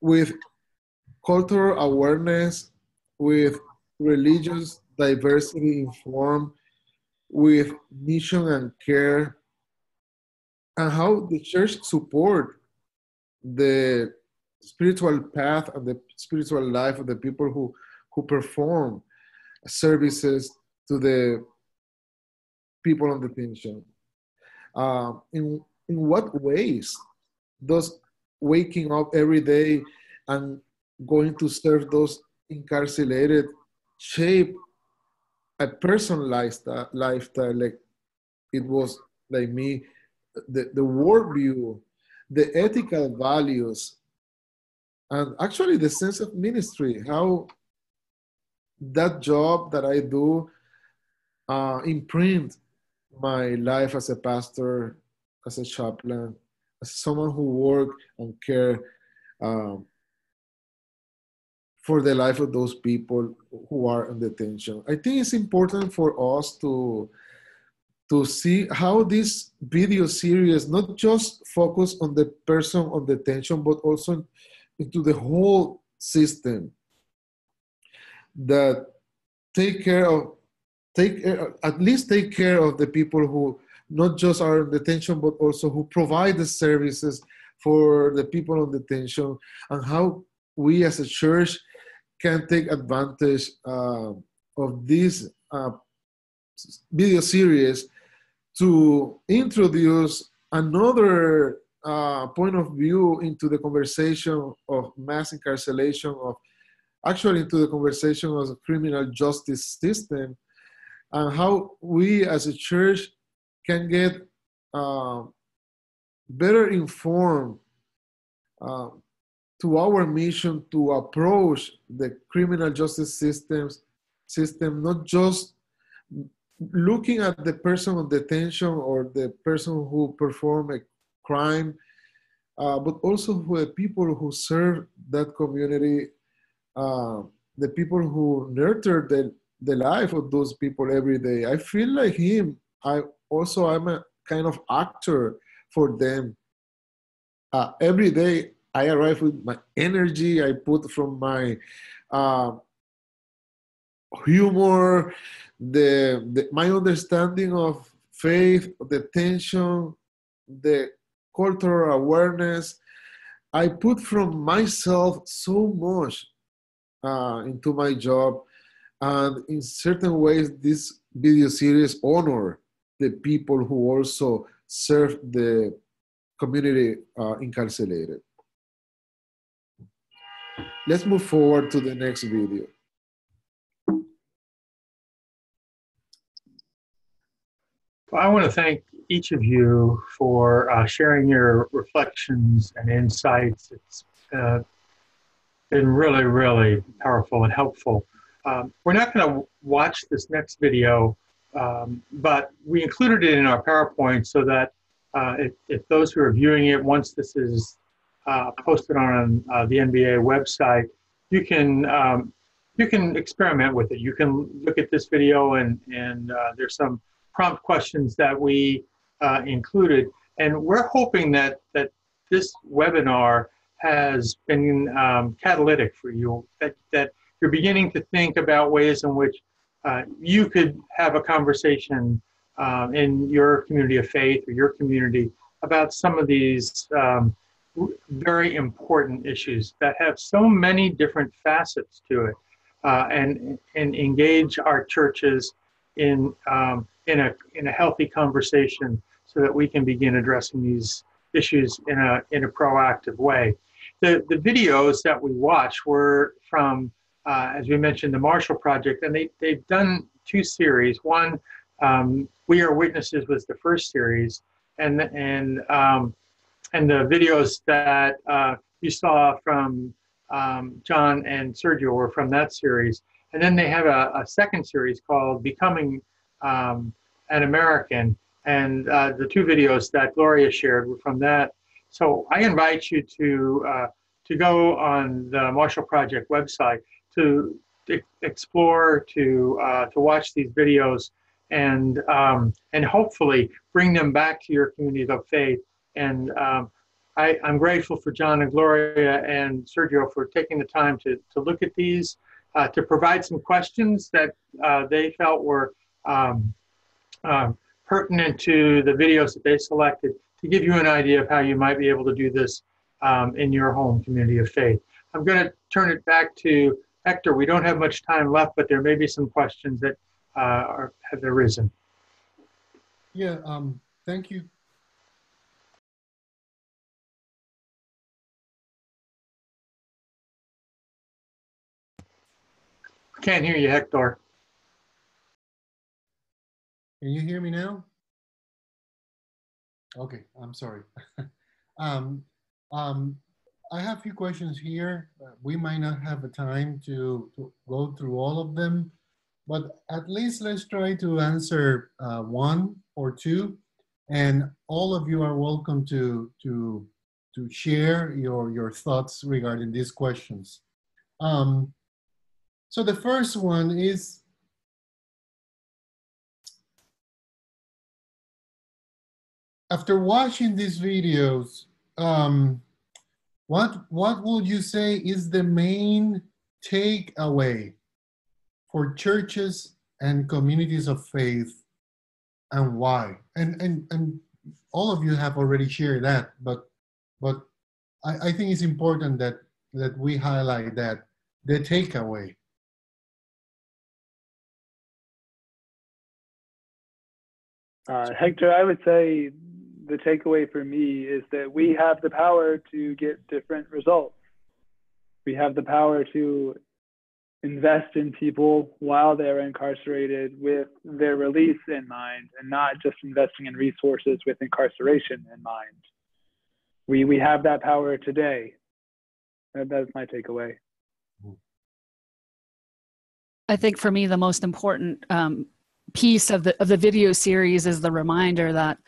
with cultural awareness, with religious diversity informed, with mission and care, and how the church support the spiritual path and the spiritual life of the people who, who perform services to the people on detention. Uh, in, in what ways does waking up every day and going to serve those incarcerated shape a personal lifestyle, lifestyle like it was like me, the, the worldview, the ethical values, and actually the sense of ministry, how that job that I do uh, imprint my life as a pastor, as a chaplain, as someone who work and care um, for the life of those people who are in detention. I think it's important for us to to see how this video series not just focus on the person on detention, but also into the whole system that take care of take at least take care of the people who not just are in detention, but also who provide the services for the people on detention, and how we as a church can take advantage uh, of this uh, video series to introduce another uh, point of view into the conversation of mass incarceration of actually into the conversation of the criminal justice system and how we as a church can get uh, better informed uh, to our mission to approach the criminal justice systems system not just looking at the person on detention or the person who performed a crime uh, but also for the people who serve that community uh, the people who nurture the, the life of those people every day i feel like him i also I'm a kind of actor for them. Uh, every day I arrive with my energy I put from my uh, humor, the, the, my understanding of faith, the tension, the cultural awareness. I put from myself so much uh, into my job, and in certain ways, this video series honor the people who also serve the community uh, incarcerated. Let's move forward to the next video. Well, I want to thank each of you for uh, sharing your reflections and insights. It's uh, been really, really powerful and helpful. Um, we're not going to watch this next video um, but we included it in our PowerPoint so that uh, if, if, those who are viewing it, once this is uh, posted on uh, the NBA website, you can um, you can experiment with it. You can look at this video and and uh, there's some prompt questions that we uh, included, and we're hoping that that this webinar has been um, catalytic for you. That that you're beginning to think about ways in which uh, you could have a conversation um, in your community of faith or your community about some of these um, very important issues that have so many different facets to it uh, and, and engage our churches in, um, in, a, in a healthy conversation so that we can begin addressing these issues in a, in a proactive way. The, the videos that we watched were from uh, as we mentioned, the Marshall Project, and they, they've done two series. One, um, We Are Witnesses was the first series, and, and, um, and the videos that uh, you saw from um, John and Sergio were from that series. And then they have a, a second series called Becoming um, an American. And uh, the two videos that Gloria shared were from that. So I invite you to, uh, to go on the Marshall Project website to explore, to, uh, to watch these videos, and, um, and hopefully bring them back to your communities of faith. And um, I, am grateful for John and Gloria and Sergio for taking the time to, to look at these, uh, to provide some questions that uh, they felt were um, uh, pertinent to the videos that they selected to give you an idea of how you might be able to do this um, in your home community of faith. I'm going to turn it back to Hector. We don't have much time left, but there may be some questions that uh, are, have arisen. Yeah, um, thank you. Can't hear you, Hector. Can you hear me now? Okay, I'm sorry. um, um, I have a few questions here. We might not have the time to, to go through all of them, but at least let's try to answer uh, one or two. And all of you are welcome to, to, to share your, your thoughts regarding these questions. Um, so the first one is after watching these videos, um, what what would you say is the main takeaway for churches and communities of faith, and why? And and and all of you have already shared that, but but I, I think it's important that that we highlight that the takeaway. Uh, Hector, I would say the takeaway for me is that we have the power to get different results. We have the power to invest in people while they're incarcerated with their release in mind and not just investing in resources with incarceration in mind. We, we have that power today. That, that's my takeaway. I think for me, the most important um, piece of the, of the video series is the reminder that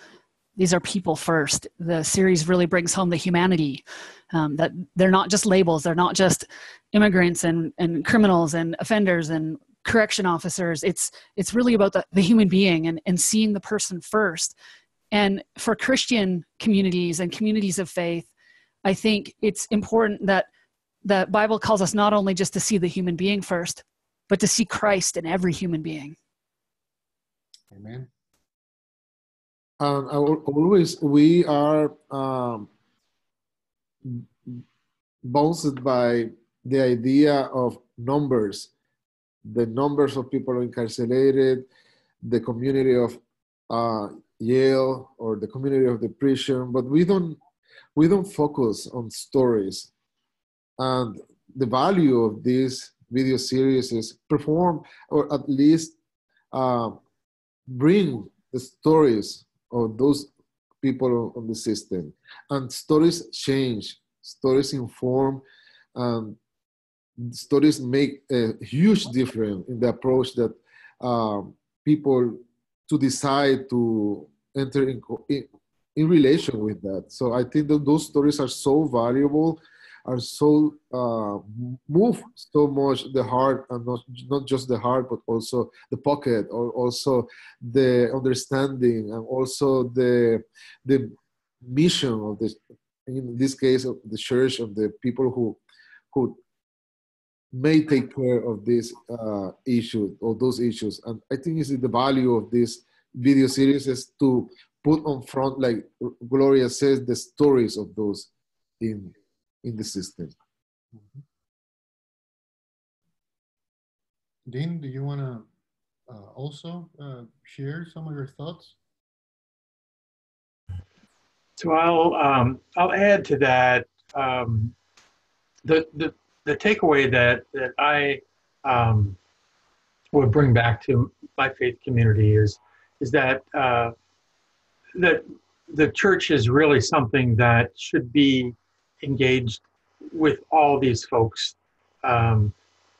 these are people first. The series really brings home the humanity um, that they're not just labels, they're not just immigrants and, and criminals and offenders and correction officers. It's it's really about the, the human being and, and seeing the person first. And for Christian communities and communities of faith, I think it's important that the Bible calls us not only just to see the human being first, but to see Christ in every human being. Amen and always we are um, bounced by the idea of numbers, the numbers of people incarcerated, the community of uh, Yale or the community of the prison, but we don't we don't focus on stories. And the value of this video series is perform or at least uh, bring the stories of those people on the system. And stories change, stories inform, and stories make a huge difference in the approach that um, people to decide to enter in, in, in relation with that. So I think that those stories are so valuable are so uh, move so much the heart and not, not just the heart but also the pocket or also the understanding and also the the mission of this in this case of the church of the people who who may take care of this uh, issue or those issues. And i think is the value of this video series is to put on front like gloria says the stories of those in in the system. Mm-hmm. Dean, do you want to uh, also uh, share some of your thoughts? So I'll um, I'll add to that. Um, the, the the the takeaway that that I um, would bring back to my faith community is is that uh, that the church is really something that should be engaged with all these folks um,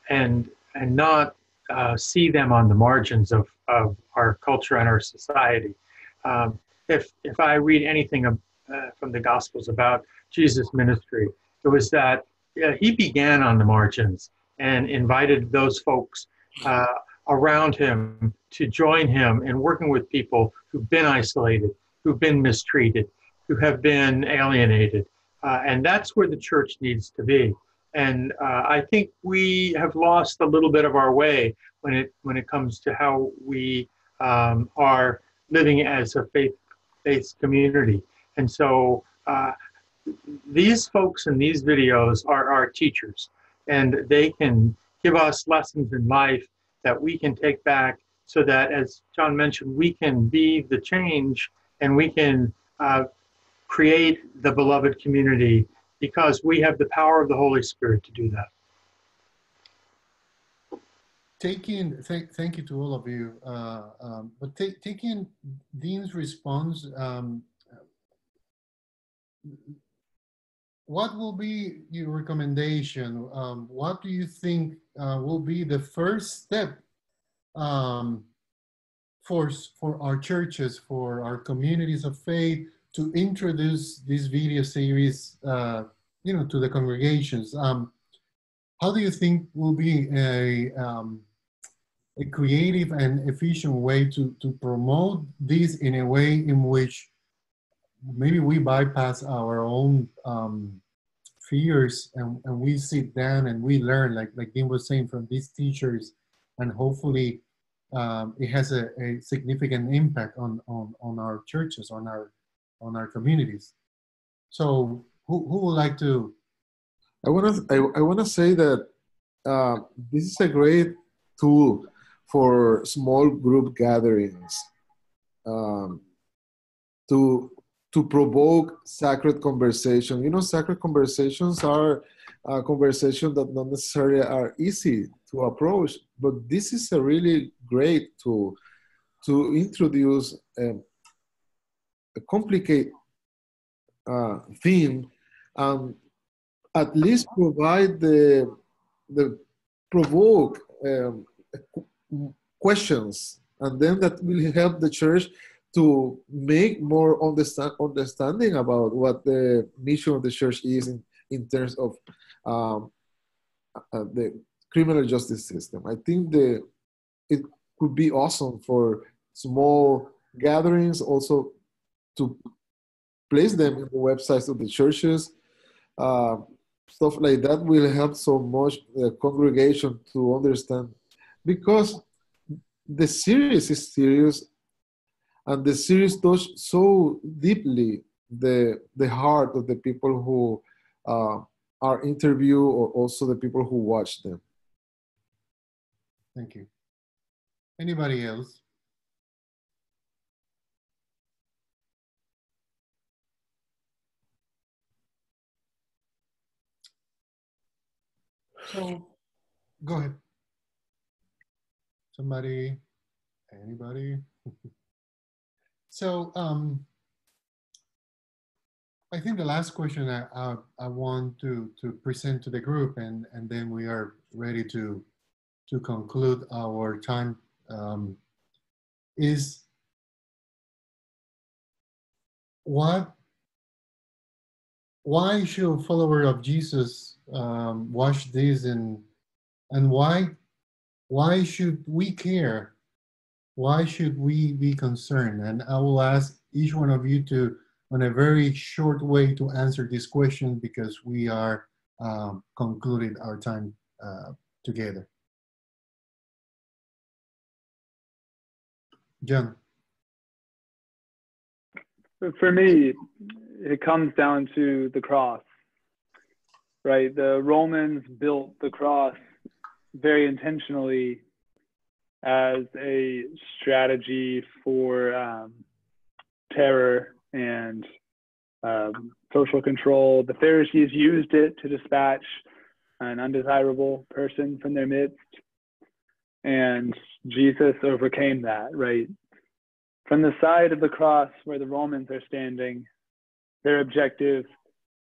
and and not uh, see them on the margins of, of our culture and our society. Um, if if I read anything uh, from the Gospels about Jesus' ministry, it was that uh, he began on the margins and invited those folks uh, around him to join him in working with people who've been isolated, who've been mistreated, who have been alienated. Uh, and that's where the church needs to be. And uh, I think we have lost a little bit of our way when it when it comes to how we um, are living as a faith-based community. And so uh, these folks in these videos are our teachers, and they can give us lessons in life that we can take back so that, as John mentioned, we can be the change and we can uh, create the beloved community because we have the power of the Holy Spirit to do that. Taking, thank, thank you to all of you, uh, um, but taking Dean's response, um, what will be your recommendation? Um, what do you think uh, will be the first step um, for, for our churches, for our communities of faith to introduce this video series, uh, you know, to the congregations? Um, how do you think will be a, um, a creative and efficient way to, to promote this in a way in which maybe we bypass our own um, fears and, and we sit down and we learn, like, like Dean was saying, from these teachers, and hopefully um, it has a, a, significant impact on, on, on our churches, on our, on our communities. So who, who would like to? I want to, I, I want to say that uh, this is a great tool for small group gatherings um, to to provoke sacred conversation. You know, sacred conversations are a conversation that not necessarily are easy to approach, but this is a really great tool to introduce a, a complicated uh, theme and at least provide the the provoke um, questions and then that will help the church to make more understand, understanding about what the mission of the church is in, in terms of um, uh, the criminal justice system. I think the it could be awesome for small gatherings also to place them in the websites of the churches. Uh, stuff like that will help so much the congregation to understand because the series is serious and the series touched so deeply the the heart of the people who uh, are interviewed or also the people who watch them. Thank you. Anybody else? So, go ahead. Somebody, anybody? So um, I think the last question I, I, I, want to, to present to the group and, and then we are ready to, to conclude our time um, is what why should a follower of Jesus um, watch this and and why why should we care why should we be concerned? And I will ask each one of you to, on a very short way, to answer this question because we are um, concluding our time uh, together. John. For me, it comes down to the cross, right? The Romans built the cross very intentionally as a strategy for um, terror and um, social control. The Pharisees used it to dispatch an undesirable person from their midst. And Jesus overcame that, right? From the side of the cross where the Romans are standing, their objective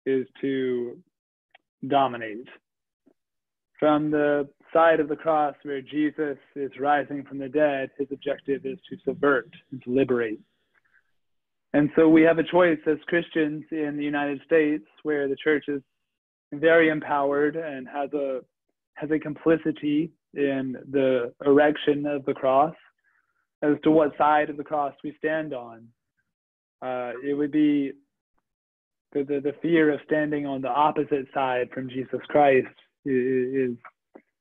is to dominate. From the side of the cross where Jesus is rising from the dead, his objective is to subvert and to liberate. And so we have a choice as Christians in the United States where the church is very empowered and has a has a complicity in the erection of the cross as to what side of the cross we stand on. Uh, it would be the, the, the, fear of standing on the opposite side from Jesus Christ is, is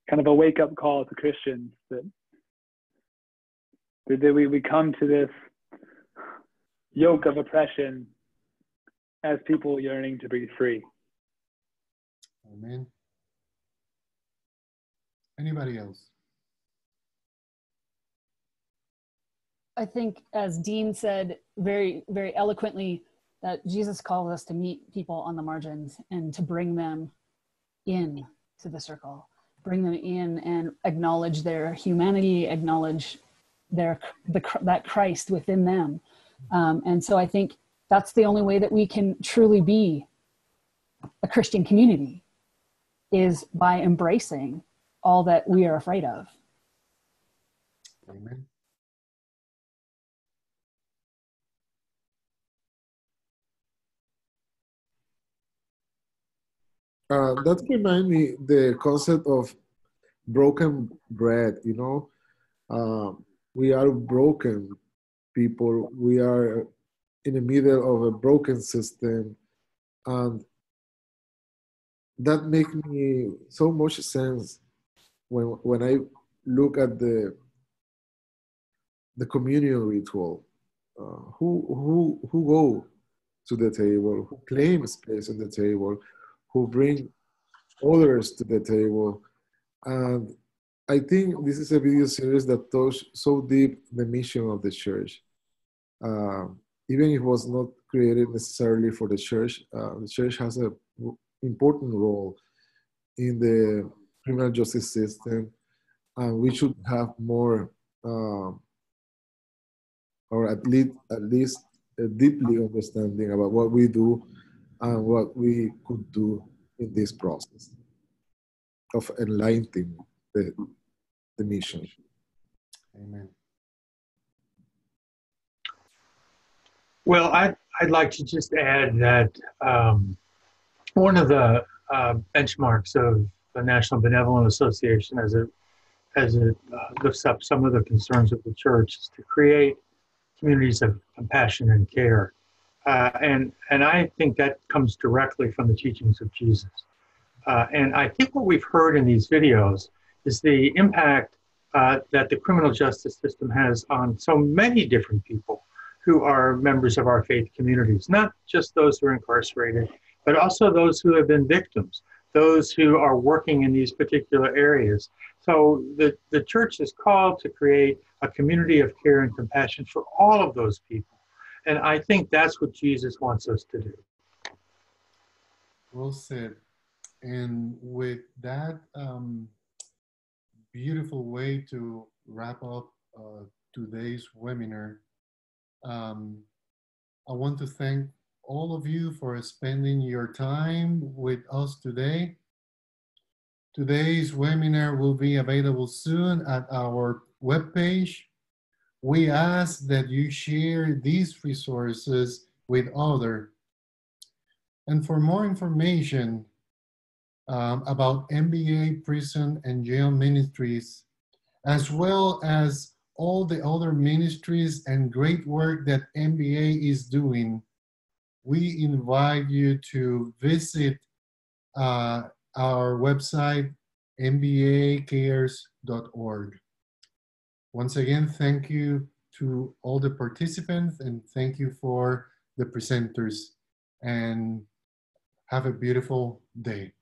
kind of a wake up call to Christians that, that we, we come to this yoke of oppression as people yearning to be free. Amen. Anybody else? I think, as Dean said very, very eloquently, that Jesus calls us to meet people on the margins and to bring them in to the circle, bring them in and acknowledge their humanity, acknowledge their the that Christ within them. Um, and so I think that's the only way that we can truly be a Christian community is by embracing all that we are afraid of. Amen. Uh, that remind me the concept of broken bread. You know, uh, we are broken people. We are in the middle of a broken system, and that makes me so much sense when when I look at the the communion ritual. Uh, who who who go to the table? Who claim space at the table? Who bring others to the table. And I think this is a video series that touched so deep the mission of the church. Uh, even if it was not created necessarily for the church, uh, the church has an important role in the criminal justice system, and we should have more, uh, or at least at least a deeply understanding about what we do and what we could do in this process of enlightening the, the mission. Amen. Well, I, I'd like to just add that um, one of the uh, benchmarks of the National Benevolent Association as it, as it uh, lifts up some of the concerns of the church is to create communities of compassion and care. Uh, and, and I think that comes directly from the teachings of Jesus. Uh, and I think what we've heard in these videos is the impact uh, that the criminal justice system has on so many different people who are members of our faith communities, not just those who are incarcerated, but also those who have been victims, those who are working in these particular areas. So the, the church is called to create a community of care and compassion for all of those people. And I think that's what Jesus wants us to do. Well said. And with that um, beautiful way to wrap up uh, today's webinar, um, I want to thank all of you for spending your time with us today. Today's webinar will be available soon at our webpage we ask that you share these resources with others. And for more information um, about NBA prison and jail ministries, as well as all the other ministries and great work that NBA is doing, we invite you to visit uh, our website, nbacares.org. Once again, thank you to all the participants and thank you for the presenters and have a beautiful day.